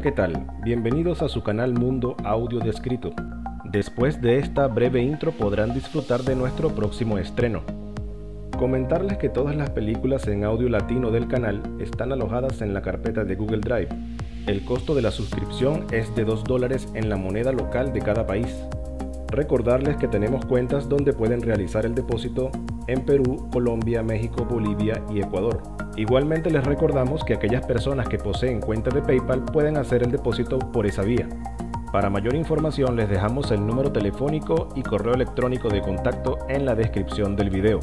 ¿qué tal? Bienvenidos a su canal Mundo Audio Descrito. Después de esta breve intro podrán disfrutar de nuestro próximo estreno. Comentarles que todas las películas en audio latino del canal están alojadas en la carpeta de Google Drive. El costo de la suscripción es de 2 dólares en la moneda local de cada país. Recordarles que tenemos cuentas donde pueden realizar el depósito en Perú, Colombia, México, Bolivia y Ecuador. Igualmente les recordamos que aquellas personas que poseen cuenta de PayPal pueden hacer el depósito por esa vía. Para mayor información les dejamos el número telefónico y correo electrónico de contacto en la descripción del video.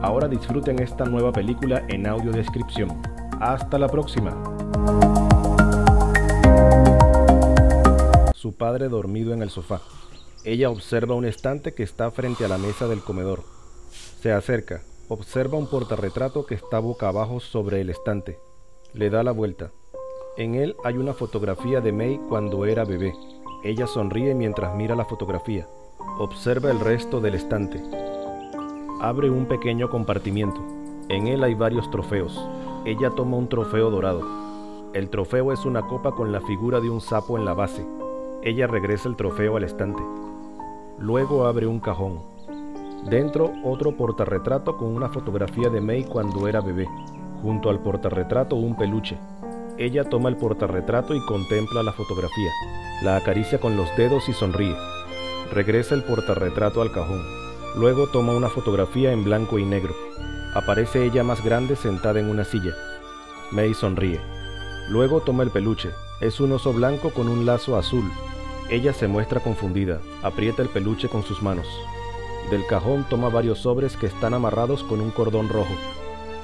Ahora disfruten esta nueva película en audio descripción. Hasta la próxima. Su padre dormido en el sofá. Ella observa un estante que está frente a la mesa del comedor. Se acerca, observa un portarretrato que está boca abajo sobre el estante. Le da la vuelta. En él hay una fotografía de May cuando era bebé. Ella sonríe mientras mira la fotografía. Observa el resto del estante. Abre un pequeño compartimiento. En él hay varios trofeos. Ella toma un trofeo dorado. El trofeo es una copa con la figura de un sapo en la base. Ella regresa el trofeo al estante. Luego abre un cajón. Dentro otro portarretrato con una fotografía de May cuando era bebé. Junto al portarretrato un peluche. Ella toma el portarretrato y contempla la fotografía. La acaricia con los dedos y sonríe. Regresa el portarretrato al cajón. Luego toma una fotografía en blanco y negro. Aparece ella más grande sentada en una silla. May sonríe. Luego toma el peluche. Es un oso blanco con un lazo azul ella se muestra confundida, aprieta el peluche con sus manos. Del cajón toma varios sobres que están amarrados con un cordón rojo.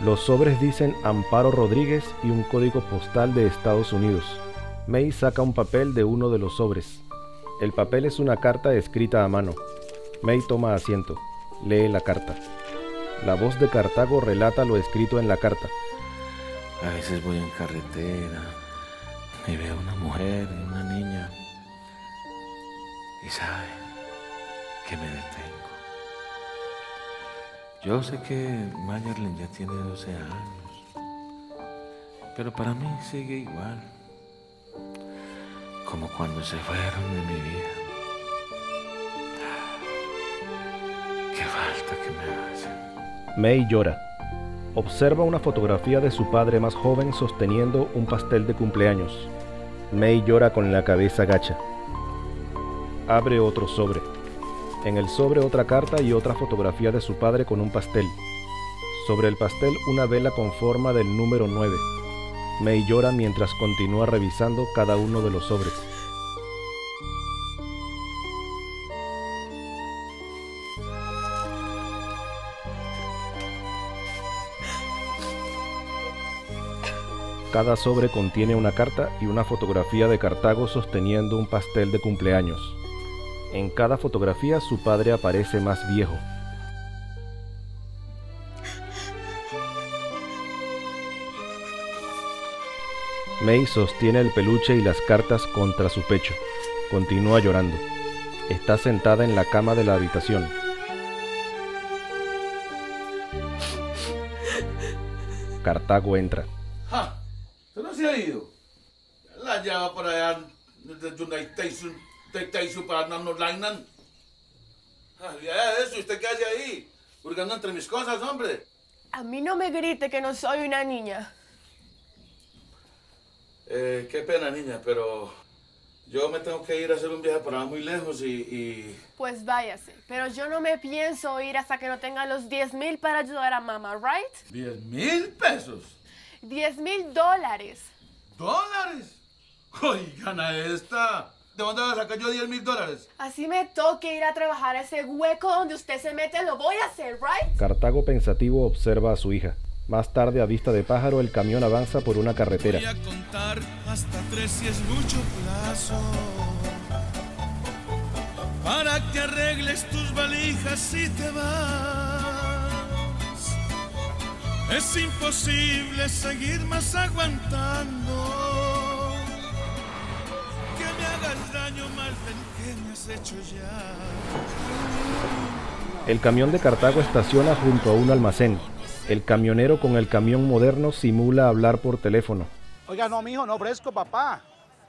Los sobres dicen Amparo Rodríguez y un código postal de Estados Unidos. May saca un papel de uno de los sobres. El papel es una carta escrita a mano. May toma asiento. Lee la carta. La voz de Cartago relata lo escrito en la carta. A veces voy en carretera y veo una mujer y una niña y sabe que me detengo. Yo sé que Mayerlin ya tiene 12 años, pero para mí sigue igual, como cuando se fueron de mi vida. Qué falta que me hacen. May llora. Observa una fotografía de su padre más joven sosteniendo un pastel de cumpleaños. May llora con la cabeza gacha abre otro sobre. En el sobre otra carta y otra fotografía de su padre con un pastel. Sobre el pastel una vela con forma del número 9. May llora mientras continúa revisando cada uno de los sobres. Cada sobre contiene una carta y una fotografía de Cartago sosteniendo un pastel de cumpleaños. En cada fotografía su padre aparece más viejo. May sostiene el peluche y las cartas contra su pecho. Continúa llorando. Está sentada en la cama de la habitación. Cartago entra. ¡Ja! ¿Se no se ha ido? La lleva por allá desde United States te para no lainan. Ya eso, ¿usted qué hace ahí? Hurgando entre mis cosas, hombre. A mí no me grite que no soy una niña. Eh, qué pena, niña, pero yo me tengo que ir a hacer un viaje para muy lejos y, y... Pues váyase, pero yo no me pienso ir hasta que no tenga los 10 mil para ayudar a mamá, ¿right? ¿10 mil pesos? 10 mil dólares. ¿Dólares? Oigan a esta. ¿De dónde voy a sacar yo 10 mil dólares? Así me toque ir a trabajar a ese hueco donde usted se mete, lo voy a hacer, ¿right? Cartago pensativo observa a su hija. Más tarde, a vista de pájaro, el camión avanza por una carretera. Voy a contar hasta tres si es mucho plazo. Para que arregles tus valijas y te vas. Es imposible seguir más aguantando el camión de Cartago estaciona junto a un almacén. El camionero con el camión moderno simula hablar por teléfono. Oiga, no, mijo, no ofrezco, papá.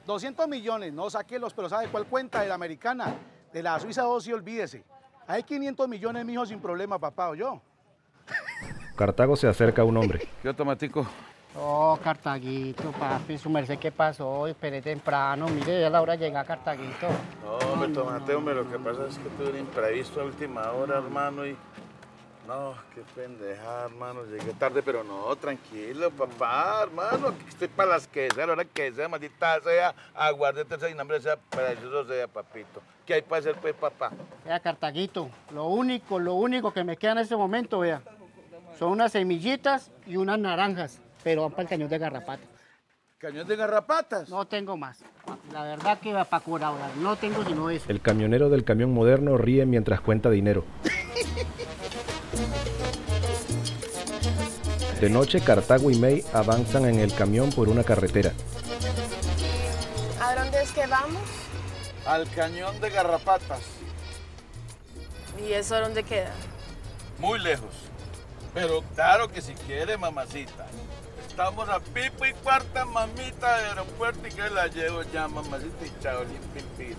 200 millones, no sáquelos, pero ¿sabe cuál cuenta? De la americana, de la Suiza 2 y olvídese. Hay 500 millones, mijo, sin problema, papá, o yo. Cartago se acerca a un hombre. ¿Qué automatico? Oh, Cartaguito, papi, su merced, ¿qué pasó? Esperé temprano, mire, ya la hora llega Cartaguito. No, hombre, tomate, hombre, lo que pasa es que tuve un imprevisto a última hora, hermano, y... No, qué pendeja, hermano, llegué tarde, pero no, tranquilo, papá, hermano, aquí estoy para las que sea, la hora que sea, maldita sea, aguárdate ese nombre sea, precioso sea, papito. ¿Qué hay para hacer, pues, papá? Vea, Cartaguito, lo único, lo único que me queda en este momento, vea, son unas semillitas y unas naranjas, pero van para el cañón de garrapata. ¿Cañón de garrapatas? No tengo más. La verdad que para curar ahora, no tengo sino eso. El camionero del camión moderno ríe mientras cuenta dinero. De noche, Cartago y May avanzan en el camión por una carretera. ¿A dónde es que vamos? Al cañón de garrapatas. ¿Y eso dónde queda? Muy lejos. Pero claro que si quiere, mamacita. Estamos a pipo y cuarta mamita de aeropuerto y que la llevo ya, mamacita, y chao, limpio.